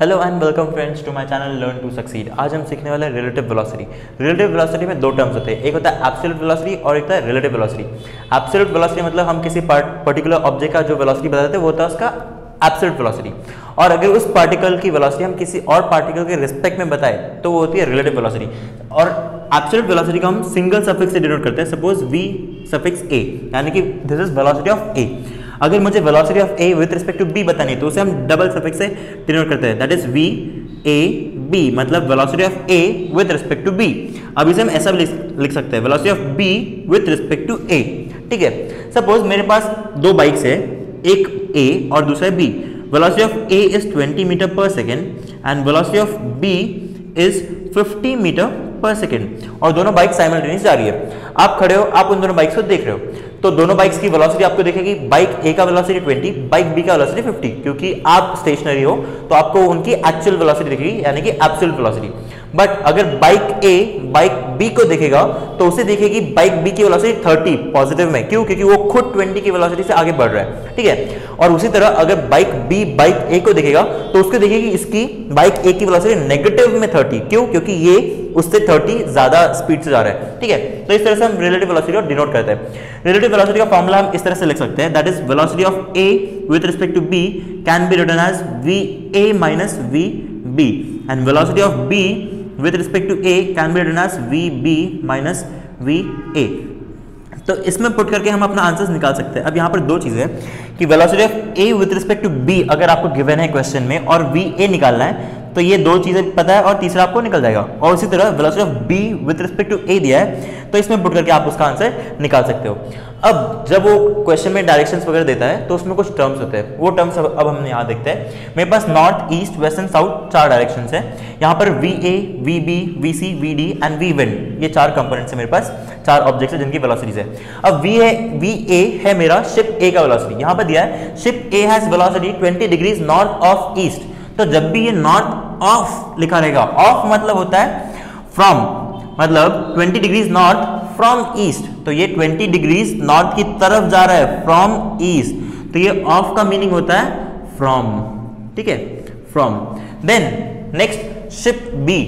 Hello and welcome friends to my channel learn to succeed आज हम सीखने वाले रिलेटिव वेलोसिटी रिलेटिव वेलोसिटी में दो टर्म्स होते हैं। एक होता है एब्सोल्यूट वेलोसिटी और एक होता है रिलेटिव वेलोसिटी एब्सोल्यूट वेलोसिटी मतलब हम किसी पर्टिकुलर ऑब्जेक्ट का जो वेलोसिटी बताते हैं वो होता है उसका एब्सोल्यूट वेलोसिटी और अगर उस पार्टिकल की वेलोसिटी हम किसी और पार्टिकल के रिस्पेक्ट में बताएँ तो वो होती है रिलेटिव वेलोसिटी और एब्सोल्यूट वेलोसिटी को हम सिंगल सफिक्स से डिनोट करते हैं। सपोज़ वी सफिक्स ए यानी कि this is velocity of A अगर मुझे velocity of A with respect to B बतानी है तो उसे हम डबल सफिक्स से डिनोट करते हैं। That is V A B मतलब velocity of A with respect to B अब इसे हम ऐसा लिख, लिख सकते हैं। Velocity of B with respect to A ठीक है? सपोज़ मेरे पास दो बाइक्स है एक ए और दूसरा B velocity of A is 20 meter per second and velocity of B is 50 meter per second और दोनों बाइक साइमल्टेनियस जा रही है। आप खड़े हो आप उन दोनों बाइक्स को देख रहे हो। तो दोनों बाइक्स की वेलोसिटी आपको देखेगी। बाइक ए का वेलोसिटी 20 बाइक बी का वेलोसिटी 50 क्योंकि आप स्टेशनरी हो तो आपको उनकी एक्चुअल वेलोसिटी दिखेगी, यानी कि एब्सोल्यूट वेलोसिटी बट अगर बाइक ए बाइक बी को देखेगा तो उसे देखेगी बाइक बी की वेलोसिटी 30 पॉजिटिव में। क्यों? क्योंकि वो खुद 20 की वेलोसिटी से आगे बढ़ रहा है। ठीक है? और उसी तरह अगर बाइक बी बाइक ए को देखेगा तो उसको देखेगी इसकी बाइक ए की वेलोसिटी नेगेटिव में 30 क्यों? क्योंकि ये उससे 30 ज़्यादा स्पीड से जा रहा है। ठीक है? तो इस तरह से हम रिलेटिव वेलोसिटी को डिनोट करते हैं। रिलेटिव वेलोसिटी का फॉर्मूला हम इस तरह से लिख सकते हैं। That is velocity of A with respect to B can be written as V A minus V B and velocity of B with respect to a can be V B minus V A तो इसमें put करके हम अपना answer निकाल सकते हैं। अब यहाँ पर दो चीज़ें हैं कि velocity of A with respect to B अगर आपको गिवन है क्वेश्चन में, और वी ए निकालना है तो ये दो चीज़ें पता है और तीसरा आपको निकल जाएगा। और उसी तरह velocity of B with respect to A दिया है तो इसमें पुट करके आप उसका आंसर निकाल सकते हो। अब जब वो क्वेश्चन में डायरेक्शंस वगैरह देता है तो उसमें कुछ टर्म्स होते हैं। वो टर्म्स अब, अब हम यहाँ देखते हैं। मेरे पास north east west and south चार डायरेक्शन है। यहाँ पर V A V B V C V D and V wind ये चार कंपोनेंट्स है मेरे पास चार ऑब्जेक्ट्स है जिनकी वेलोसिटीज है। अब वी है वी ए है मेरा शिप ए का वेलोसिटी यहाँ पर दिया है ship A has velocity 20 degrees north of east तो जब भी ये नॉर्थ ऑफ़ लिखा रहेगा। ऑफ़ मतलब होता है फ्रॉम मतलब 20 डिग्रीज नॉर्थ फ्रॉम ईस्ट तो ये 20 डिग्रीज नॉर्थ की तरफ़ जा रहा है फ्रॉम ईस्ट तो ये ऑफ़ का मीनिंग होता है फ्रॉम ठीक है? From then next ship B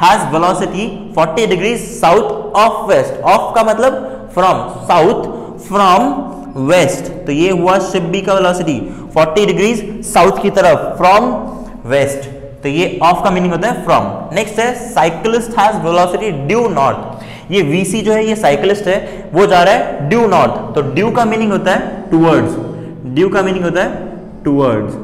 has velocity 40 degrees south of west of का मतलब फ्रॉम साउथ फ्रॉम वेस्ट तो ये हुआ शिप बी का वेलोसिटी 40 डिग्रीज साउथ की तरफ़ फ्रॉम वेस्ट तो ये ऑफ़ का मीनिंग होता है फ्रॉम नेक्स्ट है cyclist has velocity due north ये वीसी जो है, ये साइकिलिस्ट है, वो जा रहा है ड्यू नॉर्थ तो ड्यू का मीनिंग होता है टूवर्ड्स ड्यू का मीनिंग होता है टूवर्ड्स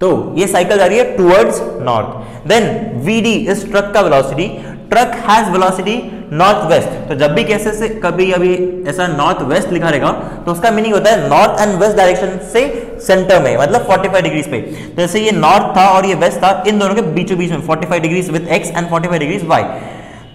तो ये साइकिल जा रही है towards north then VD is truck का velocity truck has velocity north west. तो जब भी कैसे से कभी अभी ऐसा नॉर्थ वेस्ट लिखा रहेगा तो उसका मीनिंग होता है नॉर्थ एंड वेस्ट डायरेक्शन से सेंटर में मतलब 45 डिग्रीज पे। जैसे ये नॉर्थ था और ये वेस्ट था, इन दोनों के बीचों बीच में 45 degrees with X and 45 degrees Y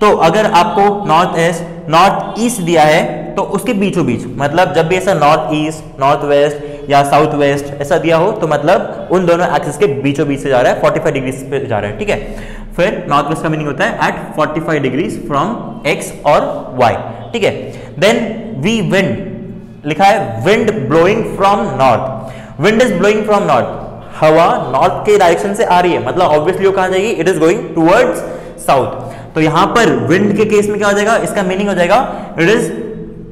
तो अगर आपको नॉर्थ ईस्ट नॉर्थ ईस्ट दिया है तो उसके बीचों बीच मतलब जब भी ऐसा नॉर्थ ईस्ट, नॉर्थ वेस्ट या साउथ वेस्ट ऐसा दिया हो तो मतलब उन दोनों एक्सिस के बीचों बीच से जा रहा है 45 डिग्रीज पे जा रहा है, ठीक है? फिर नॉर्थ वेस्ट का मीनिंग होता है एट 45 डिग्रीज फ्रॉम एक्स और वाई ठीक है? देन वी विंड लिखा है wind blowing from north wind is blowing from north हवा नॉर्थ के डायरेक्शन से आ रही है मतलब ऑब्वियसली वो कहा जाएगी? It is going towards south तो यहाँ पर विंड के केस में क्या हो जाएगा? इसका मीनिंग हो जाएगा it is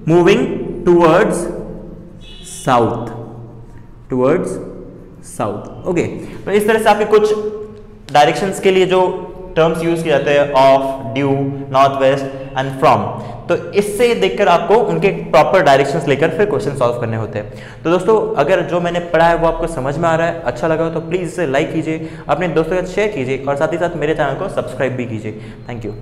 moving towards south towards south okay तो इस तरह से आपके कुछ डायरेक्शंस के लिए जो टर्म्स यूज़ किए जाते हैं of due north west and from तो इससे देखकर आपको उनके प्रॉपर डायरेक्शंस लेकर फिर क्वेश्चन सॉल्व करने होते हैं। तो दोस्तों, अगर जो मैंने पढ़ा है वो आपको समझ में आ रहा है अच्छा लगा हो तो प्लीज़ इसे लाइक कीजिए, अपने दोस्तों के साथ शेयर कीजिए और साथ ही साथ मेरे चैनल को सब्सक्राइब भी कीजिए। Thank you